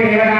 llegar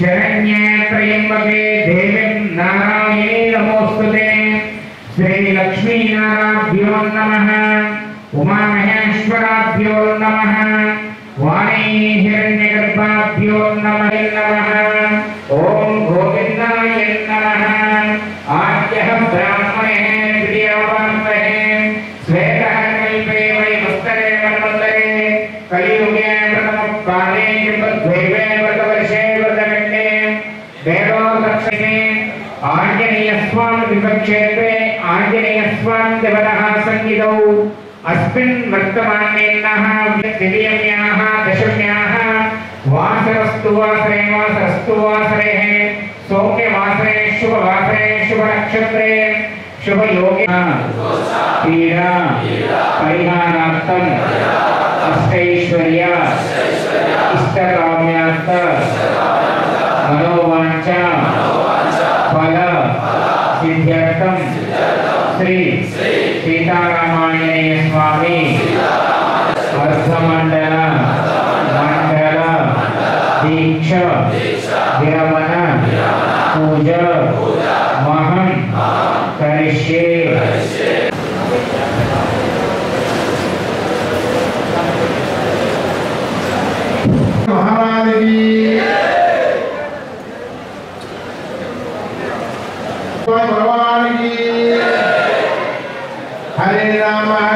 शरण्ये त्र्यम्बके देवीं नारायणे नमोऽस्तुते श्रीलक्ष्मीनाराभ्यो नमः। उमामहेश्वराभ्यो नमः। वाणी हिरण्यगर्भाभ्यो नमः। नमः ॐ विपक्षेत्रे आञ्जनेयस्वान् देवतः सन्निधौ अस्मिन् वर्तमानेन्नः द्वितीयम्याः दशम्याः। वासरस्तु वासरे वासरस्तु वासरेः सौम्यवासरे शुभवासरे शुभनक्षत्रे शुभयोगे। पीडा। परिहारार्थम्। अष्टैश्वर्य। श्री सीतारामायणेय स्वामी अर्धमण्डल मण्डल दीक्ष विरमण पूज महं करिष्ये। Hare Rama,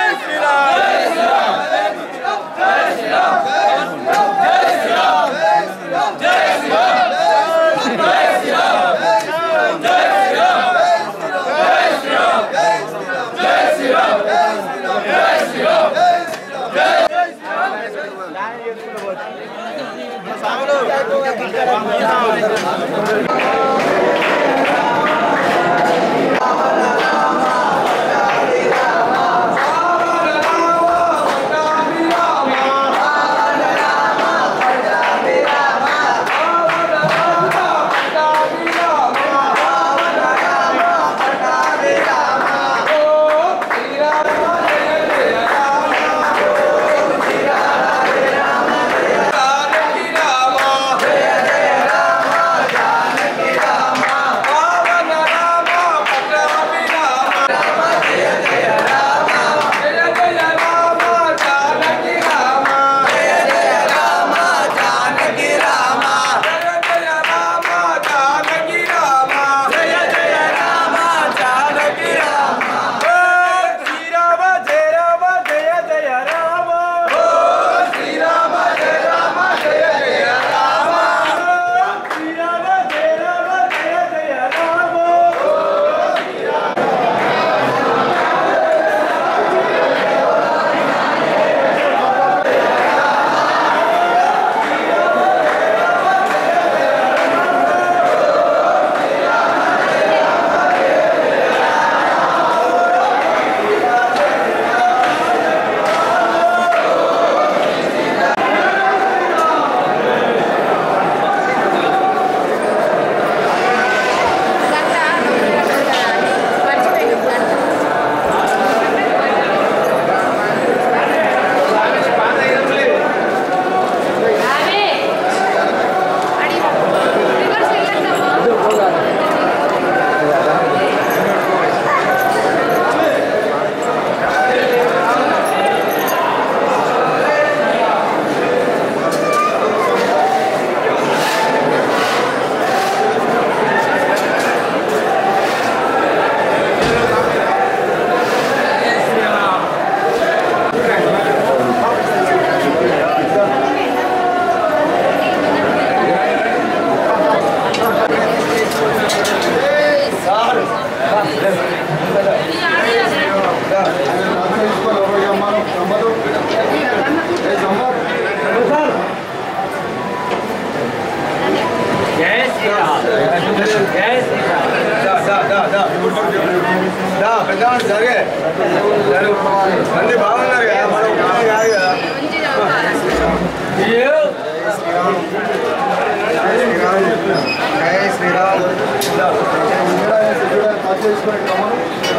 Thank you.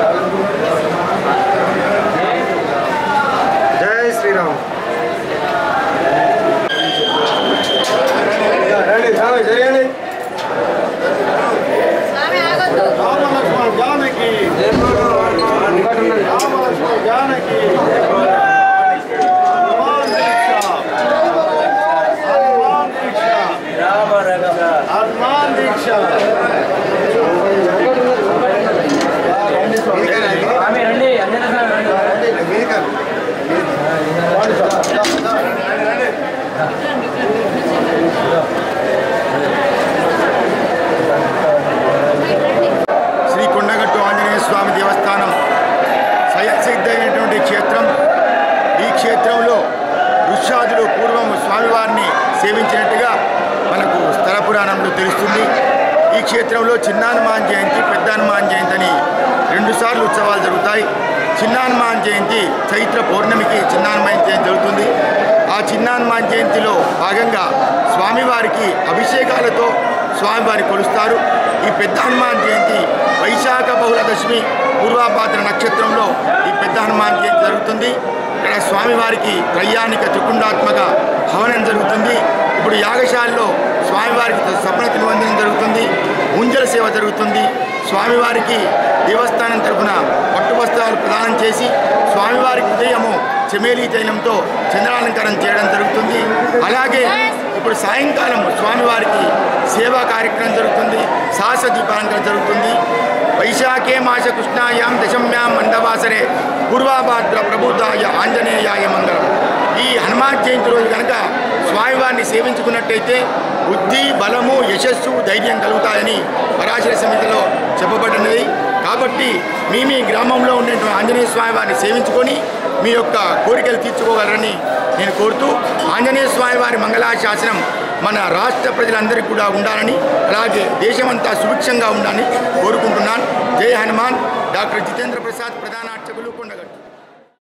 Obrigado. అభిషేకాలతో స్వామివారిని కొలుస్తారు. ఈ పెద్ద హనుమాన్ జయంతి వైశాఖ బహుళ దశమి పూర్వాపాత్ర నక్షత్రంలో ఈ పెద్ద హనుమాన్ జయంతి జరుగుతుంది. ఇక్కడ స్వామివారికి త్రయాణిక త్రికుండాత్మక హవనం జరుగుతుంది. ఇప్పుడు యాగశాలలో స్వామివారికి సపన తిరువందనం జరుగుతుంది. ముంజల సేవ జరుగుతుంది. స్వామివారికి దేవస్థానం తరఫున పట్టు వస్త్రాలు ప్రదానం చేసి స్వామివారికి ఉదయము చెమేలీ తైలంతో చంద్రాలంకారం చేయడం జరుగుతుంది. అలాగే ఇప్పుడు సాయంకాలం స్వామివారికి సేవా కార్యక్రమం జరుగుతుంది సహస్ర దీపాలంకరణ జరుగుతుంది. వైశాఖే మాస కృష్ణాయాం దశమ్యాం మండవాసరే పూర్వాభాద్ర ప్రభుతాయ ఆంజనేయాయ మంగళం. ఈ హనుమాన్ జయంతి రోజు కనుక స్వామివారిని సేవించుకున్నట్టయితే బుద్ధి బలము యశస్సు ధైర్యం కలుగుతాయని పరాశర సమితిలో చెప్పబడినది. కాబట్టి మీ మీ గ్రామంలో ఉండేటువంటి ఆంజనేయ స్వామి వారిని సేవించుకొని మీ యొక్క కోరికలు తీర్చుకోగలరని నేను కోరుతూ ఆంజనేయ స్వామి వారి మంగళాశాసనం మన రాష్ట్ర ప్రజలందరికీ కూడా ఉండాలని అలాగే దేశమంతా సుభిక్షంగా ఉండాలని కోరుకుంటున్నాను. జై హనుమాన్. డాక్టర్ జితేంద్ర ప్రసాద్ ప్రధానార్చ